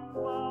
Mama.